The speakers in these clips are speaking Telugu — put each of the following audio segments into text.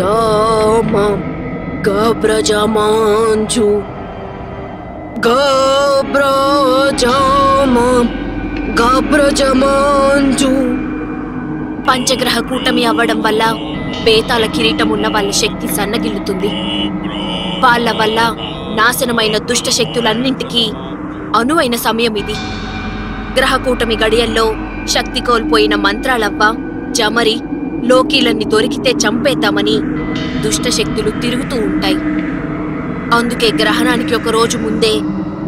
గబ్రజామాం గబ్రజమాంజు గబ్రజామాం గబ్రజమాంజు పంచగ్రహ కూటమి అవ్వడం వల్ల బేతాల కిరీటం ఉన్న వాళ్ళ శక్తి సన్నగిల్లుతుంది. వాళ్ళ వల్ల నాశనమైన దుష్ట శక్తులన్నింటికీ అనువైన సమయం ఇది. గ్రహ కూటమి గడియల్లో శక్తి కోల్పోయిన మంత్రాలవ్వ జమరి లోకీలన్ని దొరికితే చంపేద్దామని దుష్ట శక్తులు తిరుగుతూ ఉంటాయి. అందుకే గ్రహణానికి ఒక రోజు ముందే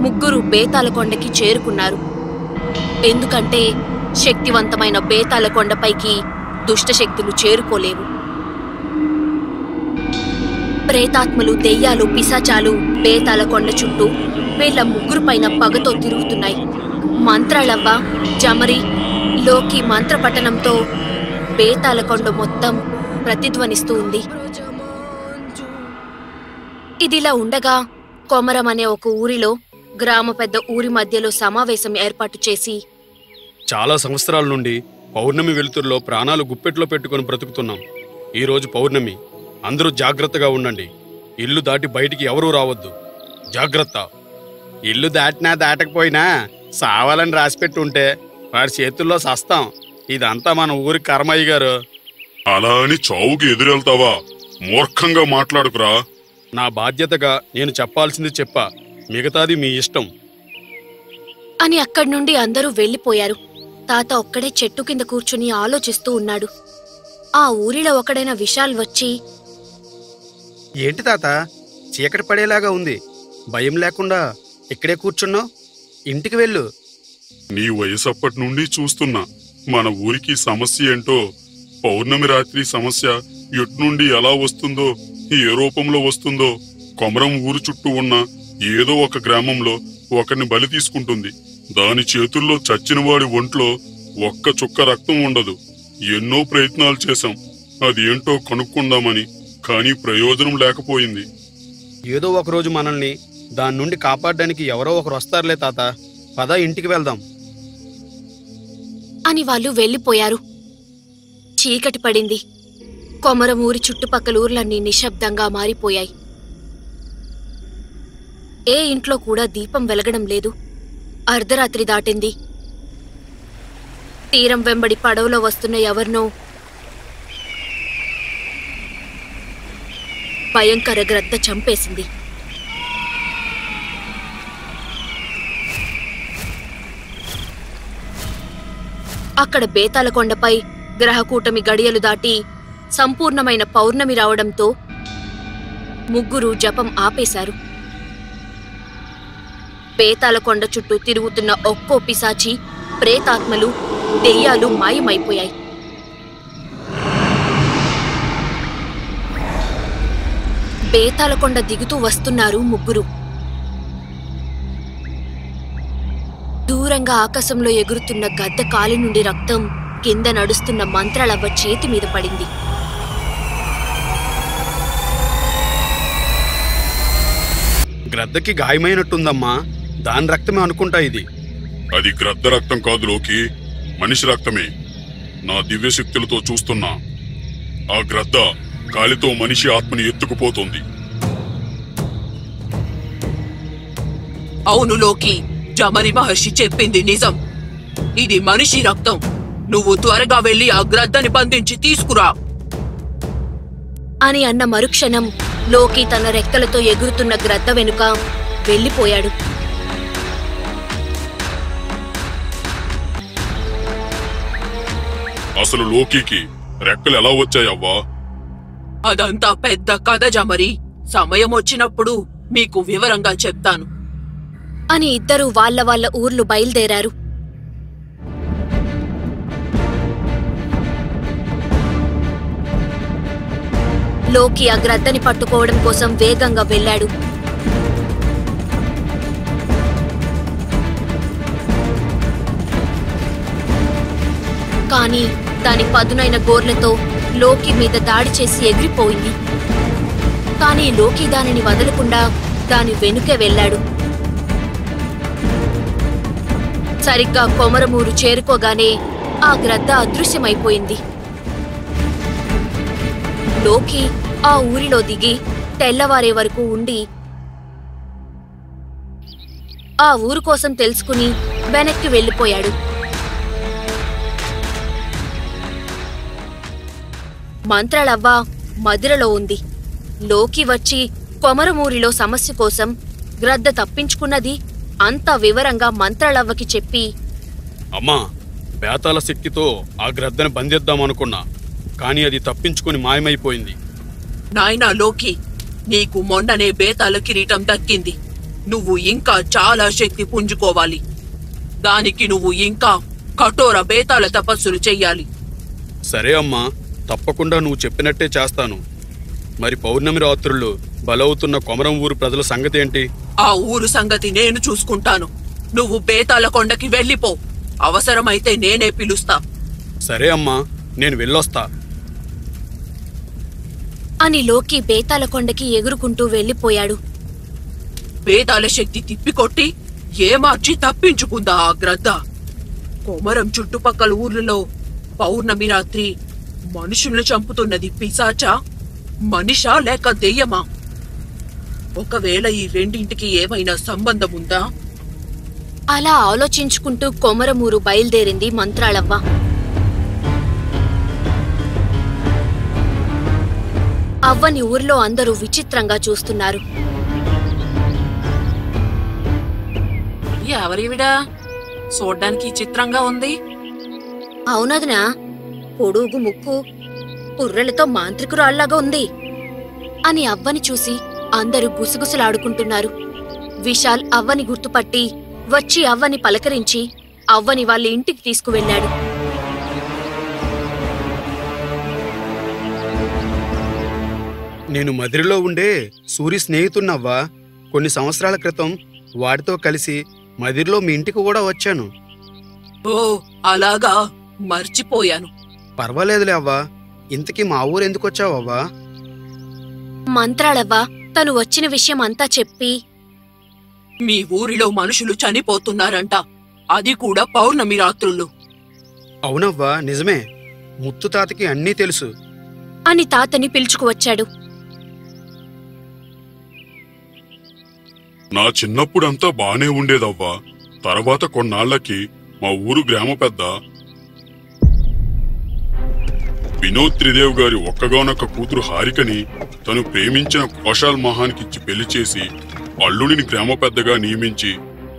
ముగ్గురు బేతాల కొండకి చేరుకున్నారు. ఎందుకంటే శక్తివంతమైన బేతాల కొండపైకి దుష్టశక్తులు చేరుకోలేవు. ప్రేతాత్మలు దెయ్యాలు పిశాచాలు బేతాల కొండ చుట్టూ వీళ్ళ ముగ్గురుపైన పగతో తిరుగుతున్నాయి. మంత్రాలవ్వ జమరి లోకి మంత్రపఠనంతో బేతాల కొండ మొత్తం ప్రతిధ్వనిస్తూ ఉంది. ఇదిలా ఉండగా కొమరం అనే ఒక ఊరిలో గ్రామ పెద్ద ఊరి మధ్యలో సమావేశం ఏర్పాటు చేసి చాలా సంవత్సరాల నుండి పౌర్ణమి వెలుతురులో ప్రాణాలు గుప్పెట్లో పెట్టుకొని బ్రతుకుతున్నాం. ఈ రోజు పౌర్ణమి. అందరూ జాగ్రత్తగా ఉండండి. ఇల్లు దాటి బయటికి ఎవరూ రావద్దు. జాగ్రత్త. ఇల్లు దాటినా దాటకపోయినా సావాలని రాసిపెట్టి ఉంటే వారి చేతుల్లో సస్తాం. ఇదంతా మన ఊరి కర్మయ్య గారు. అలా అని చావుకి ఎదురెళ్తావా? మూర్ఖంగా మాట్లాడుకురా. నా బాధ్యతగా నేను చెప్పాల్సింది చెప్పా. మిగతాది మీ ఇష్టం. అని అక్కడి నుండి అందరూ వెళ్ళిపోయారు. తాత ఒక్కడే చెట్టు కింద కూర్చుని ఆలోచిస్తూ ఉన్నాడు. ఆ ఊరిలో ఒకడైన విశాల్ వచ్చి ఏంటి తాత? చీకటి పడేలాగా ఉంది. భయం లేకుండా ఇక్కడే కూర్చున్నావు? ఇంటికి వెళ్ళు. నీ వయసప్పటి నుండి చూస్తున్నా. మన ఊరికి సమస్య ఏంటో? పౌర్ణమి రాత్రి సమస్య ఎటు నుండి ఎలా వస్తుందో ఏ రూపంలో వస్తుందో కొమరం ఊరు చుట్టూ ఉన్న ఏదో ఒక గ్రామంలో ఒకరిని బలి తీసుకుంటుంది. దాని చేతుల్లో చచ్చినవాడి ఒంట్లో ఒక్క చుక్క రక్తం ఉండదు. ఎన్నో ప్రయత్నాలు చేశాం. అది ఏంటో కనుక్కుందామని కానీ ప్రయోజనం లేకపోయింది. ఏదో ఒకరోజు మనల్ని దాని నుండి కాపాడడానికి ఎవరో ఒకరు వస్తారులే తాత. పద ఇంటికి వెళ్దాం. అని వాళ్ళు వెళ్ళిపోయారు. చీకటి పడింది. కొమరమూరి చుట్టుపక్కల ఊర్లన్నీ నిశ్శబ్దంగా మారిపోయాయి. ఏ ఇంట్లో కూడా దీపం వెలగడం లేదు. అర్ధరాత్రి దాటింది. తీరం వెంబడి పడవలో వస్తున్న ఎవరినో భయంకర గ్రద్ద చంపేసింది. అక్కడ బేతాలకొండపై గ్రహకూటమి గడియలు దాటి సంపూర్ణమైన పౌర్ణమి రావడంతో ముగ్గురు జపం ఆపేశారు. బేతాలకొండ చుట్టూ తిరుగుతున్న ఒక్కో పిశాచి ప్రేతాత్మలు దెయ్యాలు మాయమైపోయాయి. బేతాలకొండ దిగుతూ వస్తున్నారు ముగ్గురు. దూరంగా ఆకాశంలో ఎగురుతున్న గద్ద కాలి నుండి రక్తం కింద నడుస్తున్న మంత్రాలవ్వ చేతి మీద పడింది. గ్రద్దకి గాయమైనట్టుందమ్మా. దాని రక్తమే అనుకుంటా ఇది. అది గ్రద్ద రక్తం కాదు లోకి మనిషి రక్తమే. నా దివ్య శక్తులతో చూస్తున్నా. ఆ గ్రద్ద కాలితో మనిషి ఆత్మని ఎత్తుకుపోతోంది. అవును లోకి జమరి మహర్షి చెప్పింది నిజం. ఇది మనిషి రక్తం. నువ్వు త్వరగా వెళ్ళి ఆ గ్రద్దని బంధించి తీసుకురా. అని అన్న మరుక్షణం లోకి తన రెక్కలతో ఎగురుతున్న గ్రద్ద వెనుక వెళ్ళిపోయాడు. అసలు లోకికి రెక్కలు ఎలా వచ్చాయవ్వా? అదంతా పెద్ద కథ జమరి. సమయం వచ్చినప్పుడు మీకు వివరంగా చెప్తాను. అని ఇద్దరూ వాళ్ళ వాళ్ళ ఊర్లు బయలుదేరారు. లోకి ఆ గ్రద్దని పట్టుకోవడం కోసం వేగంగా వెళ్ళాడు. కానీ దాని పదునైన గోర్లతో లోకి మీద దాడి చేసి ఎగిరిపోయింది. కానీ లోకి దానిని వదలకుండా దాని వెనుకే వెళ్ళాడు. సరిగ్గా కొమరమూరు చేరుకోగానే ఆ గ్రద్ద అదృశ్యమైపోయింది. లోకి ఆ ఊరిలో దిగి తెల్లవారే వరకు ఉండి ఆ ఊరు కోసం తెలుసుకుని వెనక్కి వెళ్ళిపోయాడు. మంత్రాలవ్వ మదిరలో ఉంది. లోకి వచ్చి కొమరమూరిలో సమస్య కోసం గ్రద్ద తప్పించుకున్నది అంత వివరంగా మంత్రాలవ్వకి చెప్పి అమ్మా బేతాల శక్తితో ఆ గ్రద్దని బంధిద్దామనుకున్నా కానీ అది తప్పించుకుని మాయమైపోయింది. నాయనా లోకి నీకు మొన్ననే బేతాల కిరీటం దక్కింది. నువ్వు ఇంకా చాలా శక్తి పుంజుకోవాలి. దానికి నువ్వు ఇంకా కఠోర బేతాల తపస్సులు చెయ్యాలి. సరే అమ్మా తప్పకుండా నువ్వు చెప్పినట్టే చేస్తాను. మరి పౌర్ణమి రాత్రుల్లో బలవుతున్న కొమరం ఊరు ప్రజల సంగతి ఏంటి? ఆ ఊరు సంగతి నేను చూసుకుంటాను. నువ్వు బేతాల కొండకి వెళ్ళిపో. అవసరమైతే నేనే పిలుస్తా. సరే అమ్మా నేను వెళ్ళొస్తా. అని లోకి బేతాల కొండకి ఎగురుకుంటూ వెళ్ళిపోయాడు. బేతాల శక్తి తిప్పికొట్టి ఏమార్చి తప్పించుకుందా ఆ గ్రద్ద? కొమరం చుట్టుపక్కల ఊర్లలో పౌర్ణమి రాత్రి మనుషుల్ని చంపుతున్నది పిశాచా? మనిషా లేక దెయ్యమా? ఒకవేళ ఈ రెండింటికి ఏమైనా సంబంధం ఉందా అలా ఆలోచించుకుంటూ కొమరమూరు బయలుదేరింది మంత్రాలవ్వ అవ్వని ఊర్లో అందరూ విచిత్రంగా చూస్తున్నారు. ఎవరివిడా చూడ్డానికి చిత్రంగా ఉంది. అవునదినా పొడుగు ముక్కు పుర్రెలతో మాంత్రికురాళ్ళాగా ఉంది అని అవ్వని చూసి అందరూ గుసగుసలాడుకుంటున్నారు విశాల్ అవ్వని గుర్తుపట్టి వచ్చి అవ్వని పలకరించి అవ్వని వాళ్ళ ఇంటికి తీసుకువెళ్ళాడు. నేను మదిరిలో ఉండే సూరి స్నేహితున్నవ్వా. కొన్ని సంవత్సరాల క్రితం వాడితో కలిసి మదిరిలో మీ ఇంటికి కూడా వచ్చాను. ఓ అలాగా. మర్చిపోయాను. పర్వాలేదులే అవ్వా. ఇంతకీ మా ఊరు ఎందుకు వచ్చావు అవ్వా మంత్రాలవ్వ తను వచ్చిన విషయం అంతా చెప్పి మీ ఊరిలో మనుషులు చనిపోతున్నారంట. అది కూడా పౌర్ణమి రాత్రులు. అవునవ్వా నిజమే. ముత్తు తాతకి అన్నీ తెలుసు. అని తాతని పిలుచుకువచ్చాడు నా చిన్నప్పుడంతా బానే ఉండేదవ్వా. తర్వాత కొన్నాళ్ళకి మా ఊరు గ్రామ పెద్ద. వినోద్ త్రిదేవ్ గారి ఒక్కగానొక్క కూతురు హారికని తను ప్రేమించిన కోశాల్ మహాన్కిచ్చి పెళ్ళి చేసి అల్లుడిని గ్రామ పెద్దగా నియమించి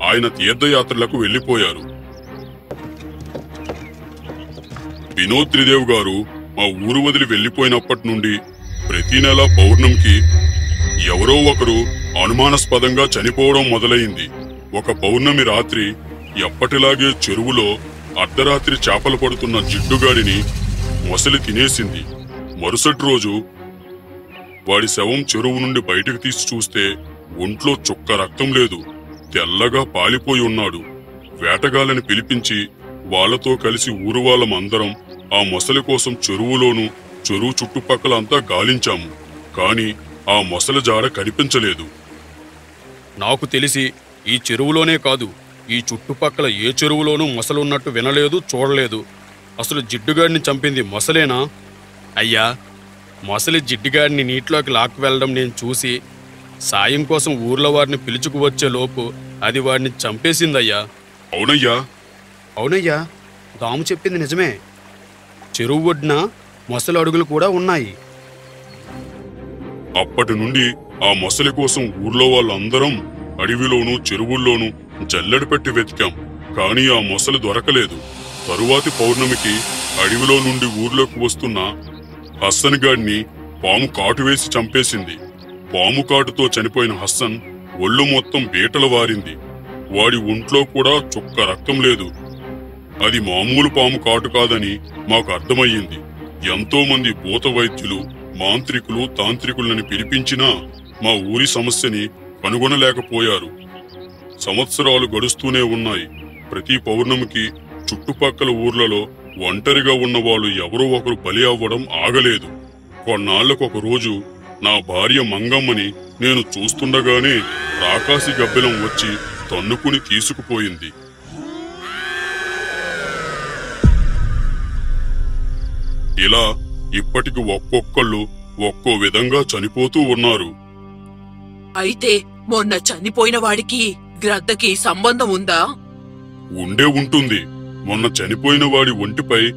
ఆయన తీర్థయాత్రలకు వెళ్ళిపోయారు వినోద్ త్రిదేవ్ గారు మా ఊరు వదిలి వెళ్ళిపోయినప్పటి నుండి ప్రతి నెల పౌర్ణమికి ఎవరో ఒకరు అనుమానాస్పదంగా చనిపోవడం మొదలైంది. ఒక పౌర్ణమి రాత్రి ఎప్పటిలాగే చెరువులో అర్ధరాత్రి చేపలు పడుతున్న జిడ్డుగాడిని మొసలి తినేసింది. మరుసటి రోజు వాడి శవం చెరువు నుండి బయటకు తీసి చూస్తే ఒంట్లో చుక్క రక్తం లేదు. తెల్లగా పాలిపోయి ఉన్నాడు. వేటగాళ్ళని పిలిపించి వాళ్ళతో కలిసి ఊరు వాళ్ళమందరం ఆ మొసలి కోసం చెరువులోనూ చెరువు చుట్టుపక్కల అంతా గాలించాము. కాని ఆ మొసలి జాడ కనిపించలేదు. నాకు తెలిసి ఈ చెరువులోనే కాదు ఈ చుట్టుపక్కల ఏ చెరువులోనూ మొసలున్నట్టు వినలేదు చూడలేదు. అసలు జిడ్డుగాడిని చంపింది మొసలేనా? అయ్యా మొసలి జిడ్డుగాడిని నీటిలోకి లాక్కు వెళ్ళడం నేను చూసి సాయం కోసం ఊర్లో వారిని పిలుచుకు వచ్చే లోపు అది వాడిని చంపేసిందయ్యా. అవునయ్యా. అవునయ్యా దాము చెప్పింది నిజమే. చెరువు ఒడ్డున మొసలి అడుగులు కూడా ఉన్నాయి. అప్పటి నుండి ఆ మొసలి కోసం ఊర్లో వాళ్ళందరం అడవిలోనూ చెరువుల్లోనూ జల్లెడ పెట్టి వెతికాం కానీ ఆ మొసలి దొరకలేదు. తరువాతి పౌర్ణమికి అడవిలో నుండి ఊర్లోకి వస్తున్న హస్సన్ గాడిని పాము కాటు వేసి చంపేసింది. పాము కాటుతో చనిపోయిన హస్సన్ ఒళ్ళు మొత్తం బీటలు వారింది. వాడి ఒంట్లో కూడా చుక్క రక్తం లేదు. అది మామూలు పాము కాటు కాదని మాకు అర్థమయ్యింది. ఎంతో మంది భూత వైద్యులు మాంత్రికులు తాంత్రికులని పిలిపించినా మా ఊరి సమస్యని కనుగొనలేకపోయారు. సంవత్సరాలు గడుస్తూనే ఉన్నాయి. ప్రతి పౌర్ణమికి చుట్టుపక్కల ఊర్లలో ఒంటరిగా ఉన్న వాళ్ళు ఎవరో ఒకరు బలి అవ్వడం ఆగలేదు. కొన్నాళ్ళకు ఒక రోజు నా భార్య మంగమ్మని నేను చూస్తుండగానే రాకాసి గబ్బెలం వచ్చి తన్నుకుని తీసుకుపోయింది. ఇలా ఇప్పటికి ఒక్కొక్కళ్ళు ఒక్కో విధంగా చనిపోతూ ఉన్నారు. అయితే మొన్న చనిపోయిన వాడికి గ్రద్దకి సంబంధం ఉందా? ఉండే ఉంటుంది. మొన్న చనిపోయిన వాడి ఒంటిపై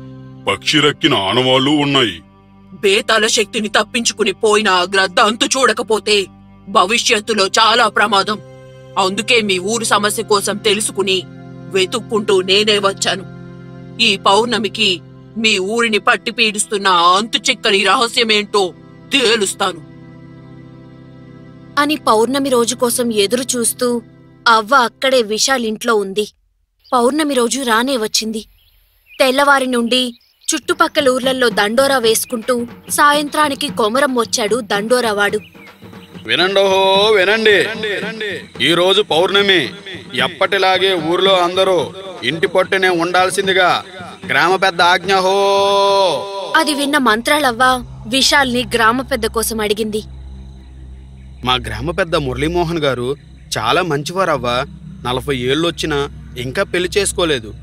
పక్షిరెక్కిన ఆనవాళ్ళు ఉన్నాయి. బేతాల శక్తిని తప్పించుకుని పోయిన ఆ గ్రద్ద అంతు చూడకపోతే భవిష్యత్తులో చాలా ప్రమాదం. అందుకే మీ ఊరు సమస్య కోసం తెలుసుకుని వెతుక్కుంటూ నేనే వచ్చాను. ఈ పౌర్ణమికి మీ ఊరిని పట్టి పీడిస్తున్న అంతు చిక్కని రహస్యమేంటో తేలుస్తాను. అని పౌర్ణమి రోజు కోసం ఎదురు చూస్తూ అవ్వ అక్కడే విశాల్ ఇంట్లో ఉంది. పౌర్ణమి రోజు రానే వచ్చింది. తెల్లవారి నుండి చుట్టుపక్కల ఊర్లలో దండోరా వేసుకుంటూ సాయంత్రానికి కొమరం వచ్చాడు దండోరావాడు. వినండోహో వినండి. ఈ రోజు పౌర్ణమి. ఎప్పటిలాగే ఊర్లో అందరూ ఇంటి పట్టునే ఉండాల్సిందిగా గ్రామ పెద్ద ఆజ్ఞహో అది విన్న మంత్రాలవ్వ విశాల్ని గ్రామ పెద్ద కోసం అడిగింది. మా గ్రామ పెద్ద మురళీమోహన్ గారు చాలా మంచివారవ్వా. నలభై ఏళ్ళొచ్చినా ఇంకా పెళ్ళి చేసుకోలేదు.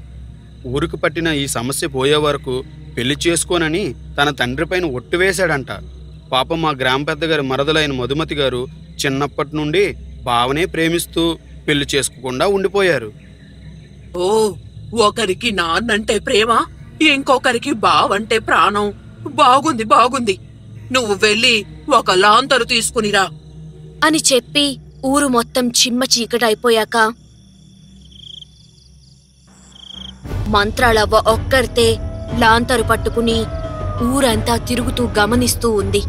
ఊరికి పట్టిన ఈ సమస్య పోయే వరకు పెళ్ళి చేసుకోనని తన తండ్రిపైన ఒట్టు వేశాడంట. పాపం మా గ్రామ పెద్ద గారి మరదలైన మధుమతి గారు చిన్నప్పటి నుండి బావనే ప్రేమిస్తూ పెళ్ళి చేసుకోకుండా ఉండిపోయారు. ఓ ఒకరికి నాన్నంటే ప్రేమ ఇంకొకరికి బావంటే ప్రాణం. బాగుంది బాగుంది. నువ్వు వెళ్ళి ఒక లాంతరు తీసుకునిరా. అని చెప్పి ఊరు మొత్తం చిమ్మ చీకటైపోయాక మంత్రాలవ్వ ఒక్కరితే లాంతరు పట్టుకుని ఊరంతా తిరుగుతూ గమనిస్తూ ఉంది.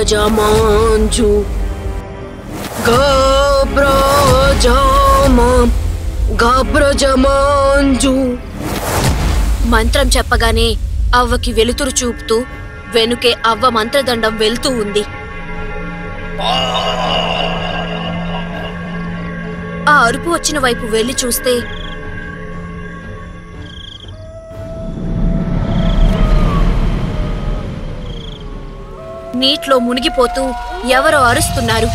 గబ్రజమాంజు గబ్రజమాం గబ్రజమాంజు మంత్రం చెప్పగానే అవ్వకి వెలుతురు చూపుతూ వెనుకే అవ్వ మంత్రదండం వెళ్తూ ఉంది. ఆ అరుపు వచ్చిన వైపు వెళ్ళి చూస్తే నీటిలో మునిగిపోతూ ఎవరో అరుస్తున్నారు.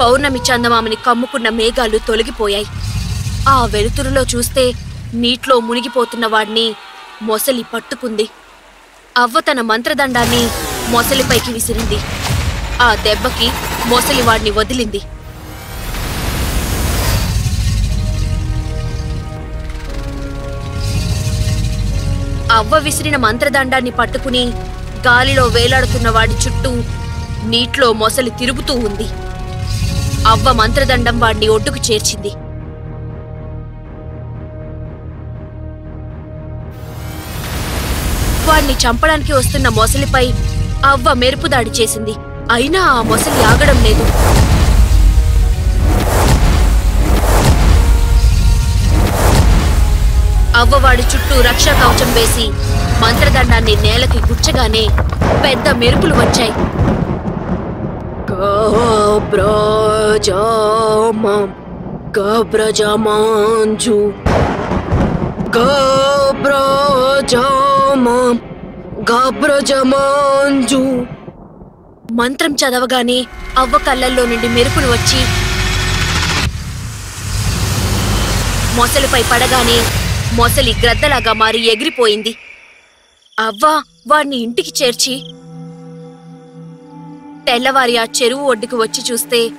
పౌర్ణమి చందమామని కమ్ముకున్న మేఘాలు తొలగిపోయాయి. ఆ వెలుతురులో చూస్తే నీటిలో మునిగిపోతున్న వాడిని మొసలి పట్టుకుంది. అవ్వ తన మంత్రదండాన్ని మొసలిపైకి విసిరింది. ఆ దెబ్బకి మొసలి వాడిని వదిలింది. అవ్వ విసిరిన మంత్రదండాన్ని పట్టుకుని గాలిలో వేలాడుతున్న వాడి చుట్టూ నీటిలో మొసలి తిరుగుతూ ఉంది. అవ్వ మంత్రదండం వాడిని ఒడ్డుకు చేర్చింది. వాడిని చంపడానికి వస్తున్న మొసలిపై అవ్వ మెరుపు దాడి చేసింది. అయినా ఆ మొసలి ఆగడం లేదు. అవ్వవాడి చుట్టూ రక్షా కవచం వేసి మంత్రదండాన్ని నేలకి గుచ్చగానే పెద్ద మెరుపులు వచ్చాయి. గబ్రజమాం గబ్రజమాంజు గబ్రజమాం గబ్రజమాంజు మంత్రం చదవగానే అవ్వ కళ్ళల్లో నుండి మెరుపులు వచ్చి మొసలిపై పడగానే మొసలి గ్రద్దలాగా మారి ఎగిరిపోయింది. అవ్వ వాణ్ణి ఇంటికి చేర్చి. తెల్లవారి ఆ చెరువు ఒడ్డుకు వచ్చి చూస్తే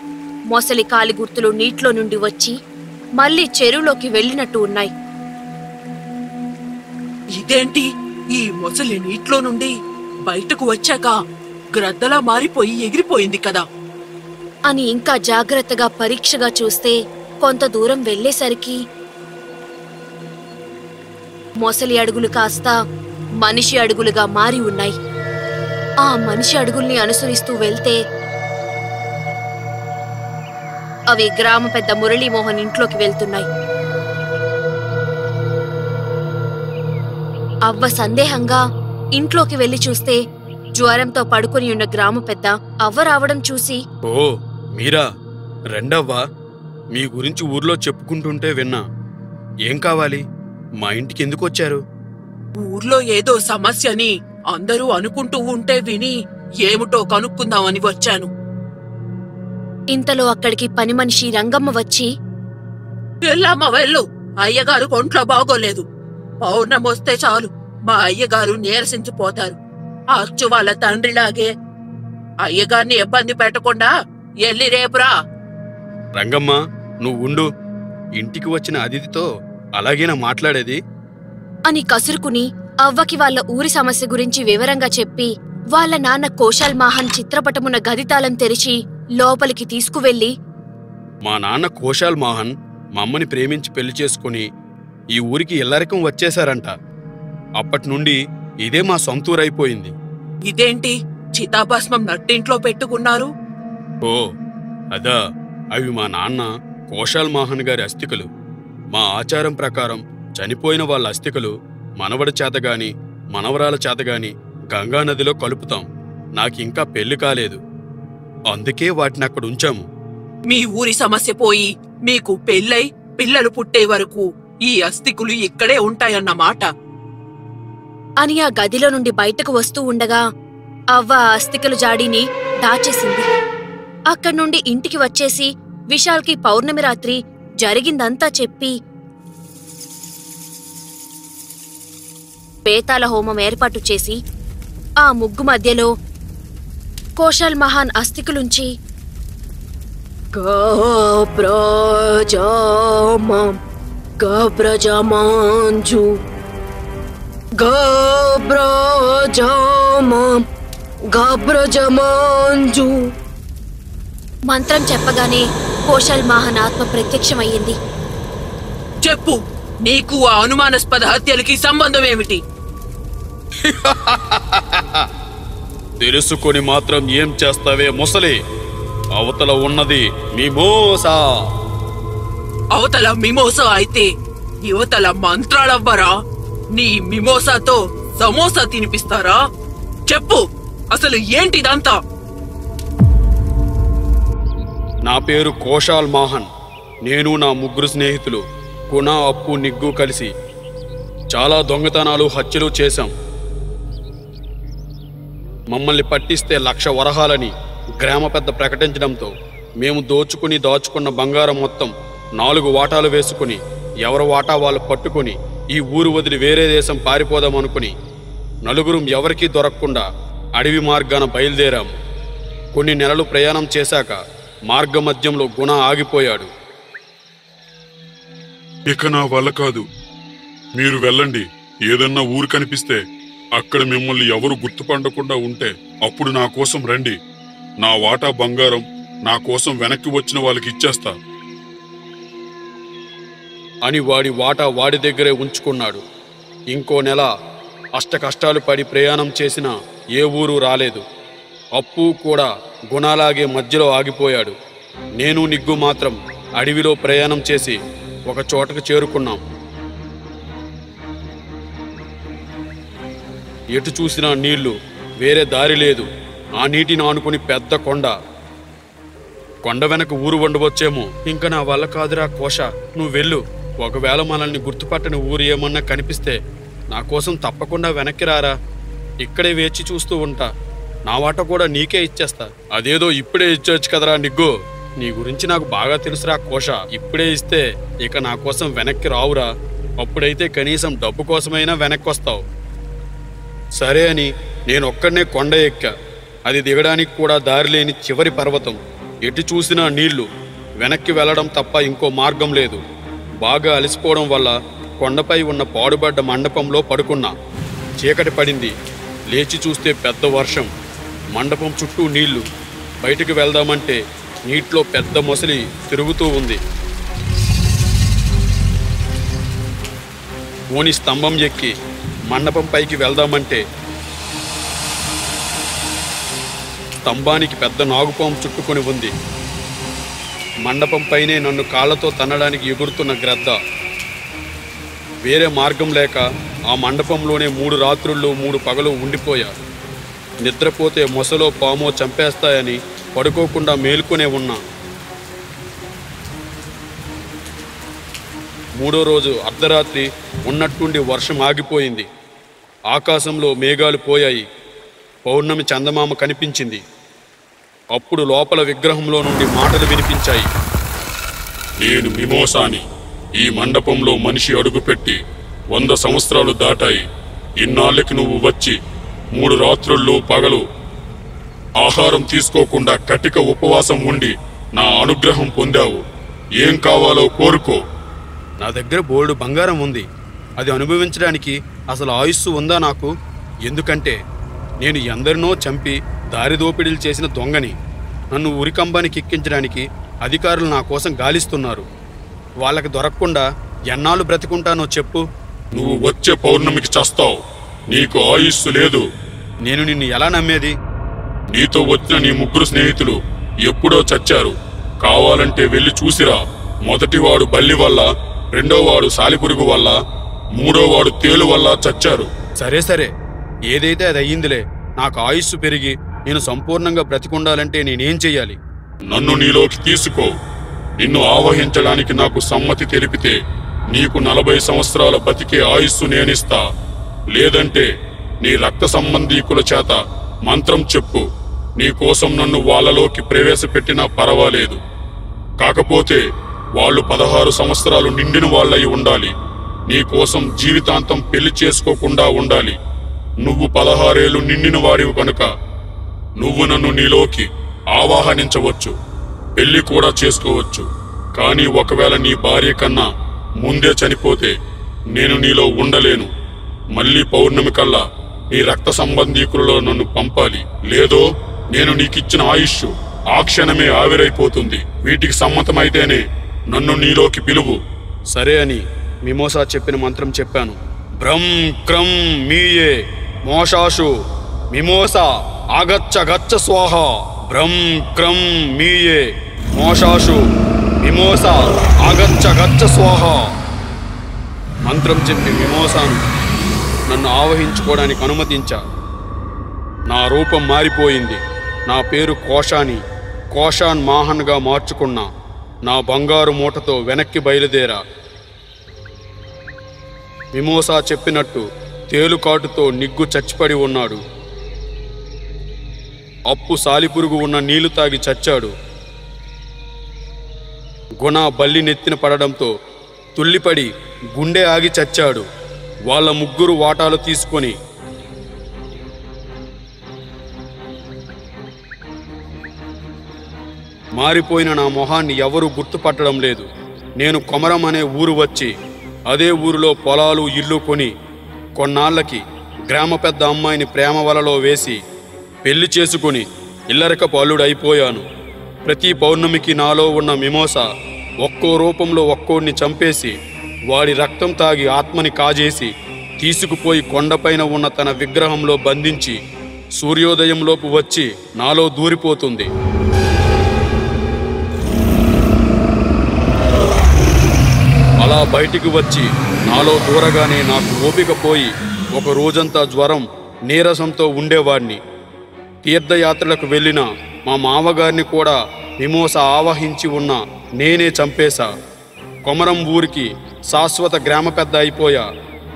మొసలి కాలి గుర్తులు నీటిలో నుండి వచ్చి మళ్ళీ చెరువులోకి వెళ్ళినట్టు ఉన్నాయి. ఇదేంటి? ఈ మొసలి నీటిలో నుండి బయటకు వచ్చాక గ్రద్దలా మారిపోయి ఎగిరిపోయింది కదా. అని ఇంకా జాగ్రత్తగా పరీక్షగా చూస్తే కొంత దూరం వెళ్ళేసరికి మొసలి అడుగులు కాస్త మనిషి అడుగులుగా మారి ఉన్నాయి. ఆ మనిషి అడుగుల్ని అనుసరిస్తూ వెళ్తే అవి గ్రామ పెద్ద మురళీమోహన్ ఇంట్లోకి వెళ్తున్నాయి. అవ్వ సందేహంగా ఇంట్లోకి వెళ్ళి చూస్తే జ్వరంతో పడుకుని ఉన్న గ్రామ పెద్ద అవ్వ రావడం చూసి ఓ మీరా? రెండవ్వా మీ గురించి ఊర్లో చెప్పుకుంటుంటే విన్నా. ఏం కావాలి? మా ఇంటికి ఎందుకు వచ్చారు? ఊర్లో ఏదో సమస్యని అందరూ అనుకుంటూ ఉంటే విని ఏమిటో కనుక్కుందామని వచ్చాను. ఇంతలో అక్కడికి పని మనిషి రంగమ్మ వచ్చి వెళ్ళమ్మా వెళ్ళు. అయ్యగారు కొంట్లో బాగోలేదు. పౌర్ణమి వస్తే చాలు. మా అయ్యగారు నీరసించిపోతారు. ఆ అచ్చు వాళ్ళ తండ్రిలాగే. అయ్యగారిని ఇబ్బంది పెట్టకుండా ఎల్లి రేపురా రంగమ్మ నువ్వు ఉండు. ఇంటికి వచ్చిన అతిథితో అలాగేనా మాట్లాడేది? అని కసురుకుని అవ్వకి వాళ్ళ ఊరి సమస్య గురించి వివరంగా చెప్పి వాళ్ళ నాన్న కోశాల్ మహాన్ చిత్రపటమున్న గదితాళం తెరిచి లోపలికి తీసుకువెళ్ళి మా నాన్న కోశాల్ మోహన్ మా అమ్మని ప్రేమించి పెళ్ళి చేసుకుని ఈ ఊరికి ఇల్లరికం వచ్చేశారంట. అప్పటి నుండి ఇదే మా సొంతూరైపోయింది. ఇదేంటి? చితాభస్మం నట్టింట్లో పెట్టుకున్నారు? ఓ అదా. అవి మా నాన్న కోశాల్ మోహన్ గారి అస్థికలు. మా ఆచారం ప్రకారం చనిపోయిన వాళ్ళ అస్థికలు మనవడి చేతగాని మనవరాల చేతగాని గంగానదిలో కలుపుతాం. నాకింకా పెళ్ళి కాలేదు. అందుకే వాటిని అక్కడ ఉంచాము. మీ ఊరి సమస్య పోయి మీకు పెళ్ళై పిల్లలు పుట్టే వరకు ఈ అస్థికులు ఇక్కడే ఉంటాయన్నమాట. అని ఆ గదిలో నుండి బయటకు వస్తూ ఉండగా అవ్వ ఆ అస్థికలు జాడీని దాచేసింది. అక్కడి నుండి ఇంటికి వచ్చేసి విశాల్కి పౌర్ణమి రాత్రి జరిగిందంతా చెప్పి పేతాల హోమం ఏర్పాటు చేసి ఆ ముగ్గు మధ్యలో కోశాల్ మహాన్ అస్థికులుంచి గబ్రజమం గబ్రజమాంజు మంత్రం చెప్పగానే కోశాల్ మహాన్ ఆత్మ ప్రత్యక్షమయ్యింది. చెప్పు నీకు ఆ అనుమానాస్పద హత్యలకి సంబంధం ఏమిటి తెలుసుకొని మాత్రం ఏం చేస్తావే ముసలి? అవతల ఉన్నది మీ మోసా. అవతల మిమోసా అయితే యువతల మంత్రాలవ్వరా? నీ మిమోసాతో సమోసా తినిపిస్తారా? చెప్పు అసలు ఏంటిదంతా? నా పేరు కోశాల్ మోహన్. నేను నా ముగ్గురు స్నేహితులు కుణ అప్పు నిగ్గు కలిసి చాలా దొంగతనాలు హత్యలు చేశాం. మమ్మల్ని పట్టిస్తే లక్ష వరహాలని గ్రామ పెద్ద ప్రకటించడంతో మేము దోచుకుని దాచుకున్న బంగారం మొత్తం నాలుగు వాటాలు వేసుకుని ఎవరు వాటా వాళ్ళు పట్టుకుని ఈ ఊరు వదిలి వేరే దేశం పారిపోదామనుకుని నలుగురం ఎవరికీ దొరకకుండా అడవి మార్గాన బయలుదేరాము. కొన్ని నెలలు ప్రయాణం చేశాక మార్గమధ్యంలో గుణ ఆగిపోయాడు. ఇక నా వల్ల కాదు. మీరు వెళ్ళండి. ఏదన్నా ఊరు కనిపిస్తే అక్కడ మిమ్మల్ని ఎవరు గుర్తుపడకుండా ఉంటే అప్పుడు నా కోసం రండి. నా వాటా బంగారం నా కోసం వెనక్కి వచ్చిన వాళ్ళకి ఇచ్చేస్తా. అని వాడి వాటా వాడి దగ్గరే ఉంచుకున్నాడు. ఇంకో నెల అష్టకష్టాలు పడి ప్రయాణం చేసినా ఏ ఊరు రాలేదు. అప్పు కూడా గుణాలాగే మధ్యలో ఆగిపోయాడు. నేను నిగ్గు మాత్రం అడవిలో ప్రయాణం చేసి ఒక చోటకు చేరుకున్నాం. ఎటు చూసినా నీళ్ళు వేరే దారి లేదు. ఆ నీటిని ఆనుకుని పెద్ద కొండ. కొండ వెనక ఊరు ఉండవచ్చేమో ఇంకా నా వల్ల కాదురా కోశ. నువ్వు వెళ్ళు. ఒకవేళ మనల్ని గుర్తుపట్టని ఊరు ఏమన్నా కనిపిస్తే నా కోసం తప్పకుండా వెనక్కి రారా. ఇక్కడే వేచి చూస్తూ ఉంటా. నా వాట కూడా నీకే ఇచ్చేస్తా. అదేదో ఇప్పుడే ఇచ్చొచ్చు కదరా నిగ్గు. నీ గురించి నాకు బాగా తెలుసురా కోశ. ఇప్పుడే ఇస్తే ఇక నా కోసం వెనక్కి రావురా. అప్పుడైతే కనీసం డబ్బు కోసమైనా వెనక్కి వస్తావు సరే అని నేను ఒక్కడనే కొండ ఎక్కా. అది దిగడానికి కూడా దారి లేని చివరి పర్వతం. ఎటు చూసినా నీళ్ళు. వెనక్కి వెళ్ళడం తప్ప ఇంకో మార్గం లేదు. బాగా అలసిపోవడం వల్ల కొండపై ఉన్న పాడుబడ్డ మండపంలో పడుకున్నా. చీకటి పడింది. లేచి చూస్తే పెద్ద వర్షం. మండపం చుట్టూ నీళ్ళు. బయటికి వెళ్దామంటే నీటిలో పెద్ద మొసలి తిరుగుతూ ఉంది. ఓని స్తంభం ఎక్కి మండపం పైకి వెళ్దామంటే స్తంభానికి పెద్ద నాగుపాము చుట్టుకొని ఉంది. మండపం పైనే నన్ను కాళ్ళతో తన్నడానికి ఎగురుతున్న గ్రద్ద. వేరే మార్గం లేక ఆ మండపంలోనే మూడు రాత్రుల్లో మూడు పగలు ఉండిపోయా. నిద్రపోతే మొసలో పామో చంపేస్తాయని పడుకోకుండా మేల్కొనే ఉన్నా. మూడో రోజు అర్ధరాత్రి ఉన్నట్టుండి వర్షం ఆగిపోయింది. ఆకాశంలో మేఘాలు పోయాయి. పౌర్ణమి చందమామ కనిపించింది. అప్పుడు లోపల విగ్రహంలో నుండి మాటలు వినిపించాయి. నేను మిమోసాని. ఈ మండపంలో మనిషి అడుగుపెట్టి వంద సంవత్సరాలు దాటాయి. ఇన్నాళ్ళకి నువ్వు వచ్చి మూడు రాత్రుల్లో పగలు ఆహారం తీసుకోకుండా కటిక ఉపవాసం ఉండి నా అనుగ్రహం పొందావు. ఏం కావాలో కోరుకో. నా దగ్గర బోర్డు బంగారం ఉంది. అది అనుభవించడానికి అసలు ఆయుస్సు ఉందా నాకు? ఎందుకంటే నేను ఎందరినో చంపి దారిదోపిడీలు చేసిన దొంగని. నన్ను ఉరికంబానికి ఎక్కించడానికి అధికారులు నా కోసం గాలిస్తున్నారు. వాళ్ళకి దొరకకుండా ఎన్నాళ్ళు బ్రతికుంటానో చెప్పు. నువ్వు వచ్చే పౌర్ణమికి చస్తావు. నీకు ఆయుస్సు లేదు. నేను నిన్ను ఎలా నమ్మేది? నీతో వచ్చిన నీ ముగ్గురు స్నేహితులు ఎప్పుడో చచ్చారు. కావాలంటే వెళ్ళి చూసిరా. మొదటివాడు బల్లి వల్ల రెండోవాడు సాలిపురుగు వల్ల మూడోవాడు తేలు వల్ల చచ్చారు. సరే సరే. ఏదైతే అది అయ్యిందిలే నాకు ఆయుస్సు పెరిగి నేను సంపూర్ణంగా బ్రతికుండాలంటే నేనేం చెయ్యాలి? నన్ను నీలోకి తీసుకో. నిన్ను ఆవహించడానికి నాకు సమ్మతి తెలిపితే నీకు నలభై సంవత్సరాల బతికే ఆయుస్సు నేనిస్తా. లేదంటే నీ రక్త సంబంధీకుల చేత మంత్రం చెప్పు. నీ కోసం నన్ను వాళ్ళలోకి ప్రవేశపెట్టినా పర్వాలేదు. కాకపోతే వాళ్ళు పదహారు సంవత్సరాలు నిండిన వాళ్ళై ఉండాలి. నీ కోసం జీవితాంతం పెళ్ళి చేసుకోకుండా ఉండాలి. నువ్వు పదహారేళ్ళు నిండిన వాడివి కనుక నువ్వు నన్ను నీలోకి ఆవాహనించవచ్చు. పెళ్ళి కూడా చేసుకోవచ్చు. కానీ ఒకవేళ నీ భార్య కన్నా ముందే చనిపోతే నేను నీలో ఉండలేను. మళ్ళీ పౌర్ణమి కల్లా నీ రక్త సంబంధీకులలో నన్ను పంపాలి. లేదో నేను నీకిచ్చిన ఆయుష్ ఆ క్షణమే ఆవిరైపోతుంది. వీటికి సమ్మతమైతేనే నన్ను నీలోకి పిలువు. సరే అని మిమోసా చెప్పిన మంత్రం చెప్పాను. బ్రం క్రం మీయే మోషాషు మిమోసా ఆగచ్చ గచ్చ స్వాహ. బ్రం క్రం మీయే మోషాషు మిమోసా ఆగచ్చ గచ్చ స్వాహ. మంత్రం చెప్పి మిమోసాను నన్ను ఆవహించుకోవడానికి అనుమతించా. నా రూపం మారిపోయింది. నా పేరు కోషాని కోషాన్ మాహన్గా మార్చుకున్నా. నా బంగారు మూటతో వెనక్కి బయలుదేరా. మిమోసా చెప్పినట్టు తేలుకాటుతో నిగ్గు చచ్చిపడి ఉన్నాడు. అప్పు సాలిపురుగు ఉన్న నీళ్ళు తాగి చచ్చాడు. గుణ బల్లి నెత్తిన పడడంతో తుల్లిపడి గుండె ఆగి చచ్చాడు. వాళ్ళ ముగ్గురు వాటాలు తీసుకొని మారిపోయిన నా మొహాన్ని ఎవరూ గుర్తుపట్టడం లేదు. నేను కొమరం అనే ఊరు వచ్చి అదే ఊరిలో పొలాలు ఇల్లు కొని కొన్నాళ్ళకి గ్రామ పెద్ద అమ్మాయిని ప్రేమ వలలో వేసి పెళ్ళి చేసుకుని ఇల్లరక పాలుడైపోయాను ప్రతి పౌర్ణమికి నాలో ఉన్న మిమోస ఒక్కో రూపంలో ఒక్కోడిని చంపేసి వాడి రక్తం తాగి ఆత్మని కాజేసి తీసుకుపోయి కొండపైన ఉన్న తన విగ్రహంలో బంధించి సూర్యోదయంలోపు వచ్చి నాలో దూరిపోతుంది. అలా బయటికి వచ్చి నాలో దూరగానే నాకు ఓపిక పోయి ఒక రోజంతా జ్వరం నీరసంతో ఉండేవాడిని తీర్థయాత్రలకు వెళ్ళిన మా మామగారిని కూడా మిమోస ఆవహించి ఉన్న నేనే చంపేశా. కొమరం ఊరికి శాశ్వత గ్రామ పెద్ద అయిపోయా.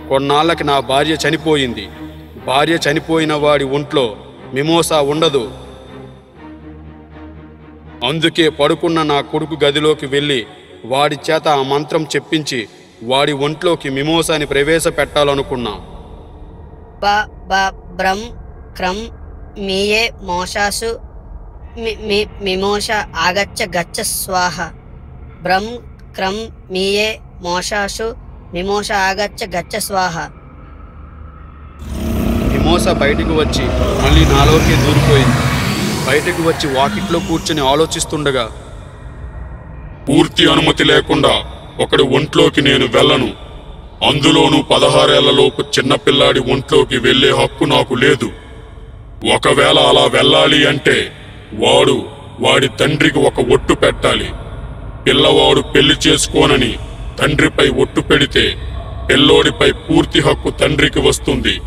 కొన్నాళ్ళకి నా భార్య చనిపోయింది. భార్య చనిపోయిన వాడి ఒంట్లో మిమోసా ఉండదు. అందుకే పడుకున్న నా కొడుకు గదిలోకి వెళ్ళి వాడి చేత ఆ మంత్రం చెప్పించి వాడి ఒంట్లోకి మిమోసాని ప్రవేశపెట్టాలనుకున్నా బ బ బ్రం క్రం మీయే మోషాసు మిమోష ఆగచ్చ గచ్చ స్వాహ. బ్రం క్రం మీయే మోషాసు మిమోష ఆగచ్చ గచ్చ స్వాహ. మిమోస బయటకు వచ్చి మళ్ళీ నాలోకి దూరిపోయింది. బయటకు వచ్చి వాకిట్లో కూర్చుని ఆలోచిస్తుండగా పూర్తి అనుమతి లేకుండా ఒకడి ఒంట్లోకి నేను వెళ్ళను. అందులోనూ పదహారేళ్ళలోపు చిన్నపిల్లాడి ఒంట్లోకి వెళ్ళే హక్కు నాకు లేదు. ఒకవేళ అలా వెళ్ళాలి అంటే వాడు వాడి తండ్రికి ఒక ఒట్టు పెట్టాలి. పిల్లవాడు పెళ్ళి చేసుకోనని తండ్రిపై ఒట్టు పెడితే పిల్లోడిపై పూర్తి హక్కు తండ్రికి వస్తుంది.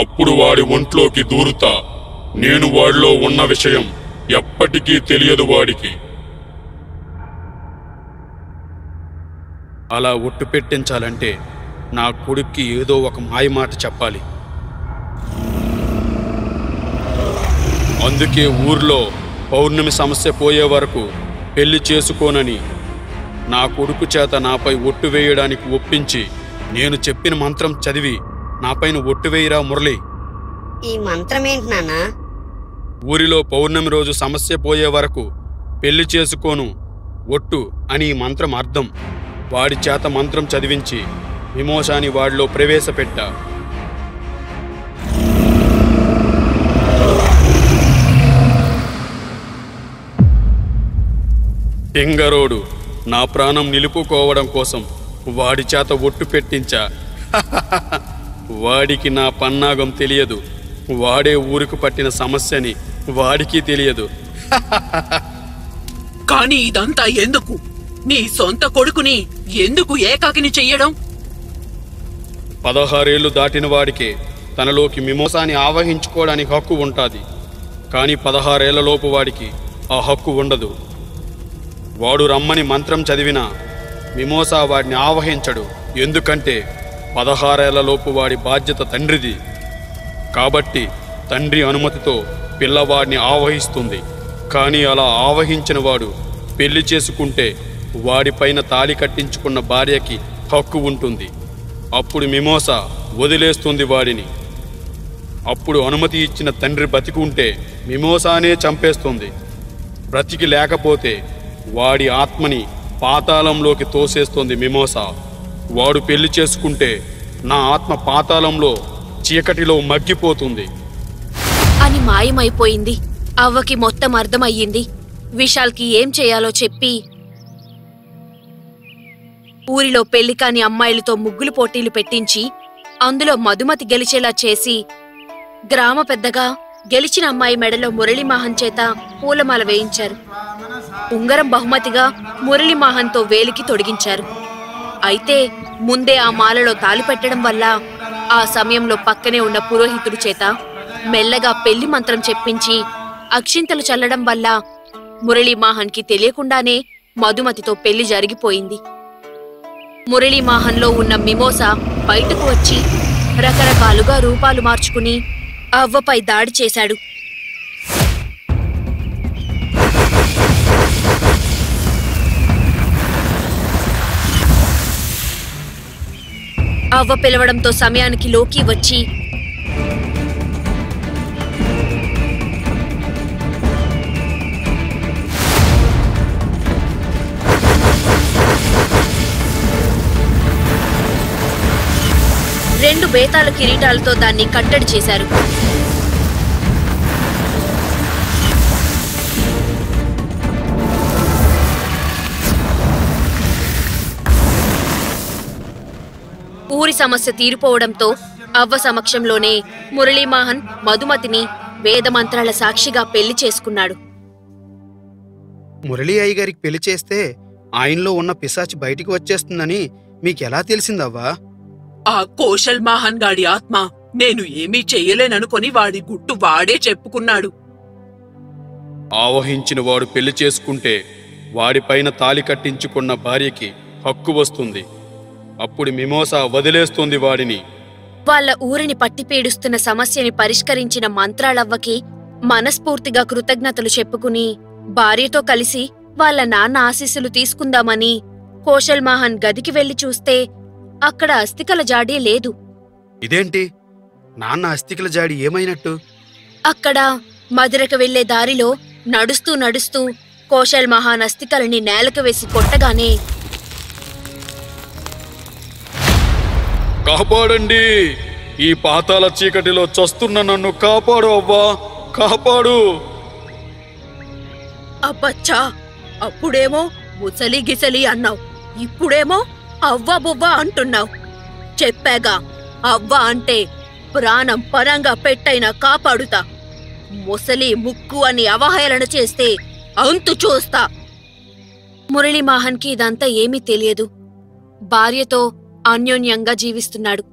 అప్పుడు వాడి ఒంట్లోకి దూరుతా. నేను వాడిలో ఉన్న విషయం ఎప్పటికీ తెలియదు వాడికి. అలా ఒట్టు పెట్టించాలంటే నా కొడుక్కి ఏదో ఒక మాయమాట చెప్పాలి. అందుకే ఊర్లో పౌర్ణమి సమస్య పోయే వరకు పెళ్ళి చేసుకోనని నా కొడుకు చేత నాపై ఒట్టు వేయడానికి ఒప్పించి నేను చెప్పిన మంత్రం చదివి నాపైన ఒట్టు వేయిరా మురళి. ఈ మంత్రం ఏంటి నాన్నా? ఊరిలో పౌర్ణమి రోజు సమస్య పోయే వరకు పెళ్ళి చేసుకోను ఒట్టు అని ఈ మంత్రం అర్థం. వాడి చేత మంత్రం చదివించి విమోశాన్ని వాడిలో ప్రవేశపెట్టా. టింగరోడు నా ప్రాణం నిలుపుకోవడం కోసం వాడి చేత ఒట్టు పెట్టించా. వాడికి నా పన్నాగం తెలియదు. వాడే ఊరికి పట్టిన సమస్యని వాడికి తెలియదు. కానీ ఇదంతా ఎందుకు? నీ సొంత కొడుకుని ఎందుకు ఏకాకిని చెయ్యడం? పదహారేళ్ళు దాటిన వాడికే తనలోకి మిమోసాని ఆవహించుకోవడానికి హక్కు ఉంటుంది. కానీ పదహారేళ్ళలోపు వాడికి ఆ హక్కు ఉండదు. వాడు రమ్మని మంత్రం చదివినా మిమోసా వాడిని ఆవహించడు. ఎందుకంటే పదహారేళ్ళలోపు వాడి బాధ్యత తండ్రిది. కాబట్టి తండ్రి అనుమతితో పిల్లవాడిని ఆవహిస్తుంది. కానీ అలా ఆవహించిన వాడు పెళ్ళి చేసుకుంటే వాడిపైన తాళి కట్టించుకున్న భార్యకి హక్కు ఉంటుంది. అప్పుడు మిమోసా వదిలేస్తుంది వాడిని. అప్పుడు అనుమతి ఇచ్చిన తండ్రి బతికి ఉంటే మిమోసానే చంపేస్తుంది. బ్రతికి లేకపోతే వాడి ఆత్మని పాతాళంలోకి తోసేస్తుంది మిమోసా. వాడు పెళ్ళి చేసుకుంటే నా ఆత్మ పాతాళంలో చీకటిలో మగ్గిపోతుంది. అని మాయమైపోయింది. అవ్వకి మొత్తం అర్థమయ్యింది. విశాల్కి ఏం చేయాలో చెప్పి ఊరిలో పెళ్ళి కాని అమ్మాయిలతో ముగ్గులు పోటీలు పెట్టించి అందులో మధుమతి గెలిచేలా చేసి గ్రామ పెద్దగా గెలిచిన అమ్మాయి మెడలో మురళీమాహన్ చేత పూలమాల వేయించారు. ఉంగరం బహుమతిగా మురళీమాహన్తో వేలికి తొడిగించారు. అయితే ముందే ఆ మాలలో తాలి పెట్టడం వల్ల ఆ సమయంలో పక్కనే ఉన్న పురోహితుడి చేత మెల్లగా పెళ్ళి మంత్రం చెప్పించి అక్షింతలు చల్లడం వల్ల మురళీమాహన్కి తెలియకుండానే మధుమతితో పెళ్ళి జరిగిపోయింది. మురళీమాహన్లో ఉన్న మిమోసా బయటకు వచ్చి రకరకాలుగా రూపాలు మార్చుకుని అవ్వపై దాడి చేశాడు. అవ్వ పిలవడంతో సమయానికి లోకి వచ్చి రెండు బేతాల కిరీటాలతో దాన్ని కట్టడి చేశారు. ఊరి సమస్య తీరిపోవడంతో అవ్వ సమక్షంలోనే మురళీమాహన్ మధుమతిని వేదమంత్రాల సాక్షిగా పెళ్ళి చేసుకున్నాడు. మురళీ అయ్య గారికి పెళ్ళి చేస్తే ఆయనలో ఉన్న పిశాచి బయటికి వచ్చేస్తుందని మీకెలా తెలిసిందవ్వా? ఆ కోశల్ మహాన్ గాడి ఆత్మ నేను ఏమీ చెయ్యలేననుకొని వాడి గుట్టు వాడే చెప్పుకున్నాడు. ఆవహించిన వాడు పెళ్ళి చేసుకుంటే వాడిపైన తాలి కట్టించుకున్న భార్యకి హక్కు వస్తుంది. అప్పుడు మిమోసా వదిలేస్తుంది వాడిని. వాళ్ళ ఊరిని పట్టిపీడుస్తున్న సమస్యని పరిష్కరించిన మంత్రాలవ్వకి మనస్ఫూర్తిగా కృతజ్ఞతలు చెప్పుకుని భార్యతో కలిసి వాళ్ళ నాన్న ఆశీస్సులు తీసుకుందామని కోశల్ మహాన్ గదికి వెళ్ళి చూస్తే అక్కడ అస్థికల జాడీ లేదు. ఇదేంటి? నాన్న అస్థికల జాడి ఏమైనట్టు? అక్కడ మధురకు వెళ్ళే దారిలో నడుస్తూ నడుస్తూ కోశల్ మహాన్ అస్థికలని నేలకు వేసి కొట్టగానే కాపాడండి! ఈ పాతాల చీకటిలో చస్తున్న నన్ను కాపాడు అవ్వా! కాపాడు! అబ్బచ్చా! అప్పుడేమో ముసలి గిసలి అన్నావు. ఇప్పుడేమో అవ్వా బువ్వా అంటున్నావు. చెప్పాగా అవ్వా అంటే ప్రాణం పరంగా పెట్టైనా కాపాడుతా. ముసలి ముక్కు అని అవహేళన చేస్తే అంతు చూస్తా. మురళీమాహన్కి ఇదంతా ఏమీ తెలియదు. భార్యతో అన్యోన్యంగా జీవిస్తున్నాడు.